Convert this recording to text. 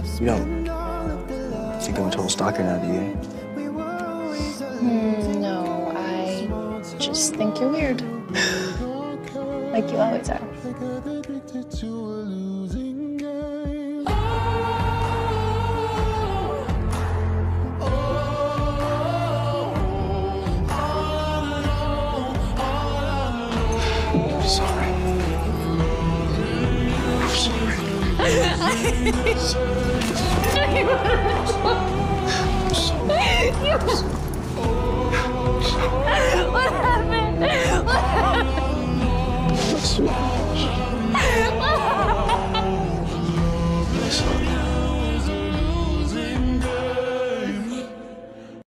You don't think I'm a total stalker now, do you? Hmm, no, I just think you're weird. like you always are. I'm sorry. what happened? What happened?